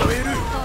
らえる。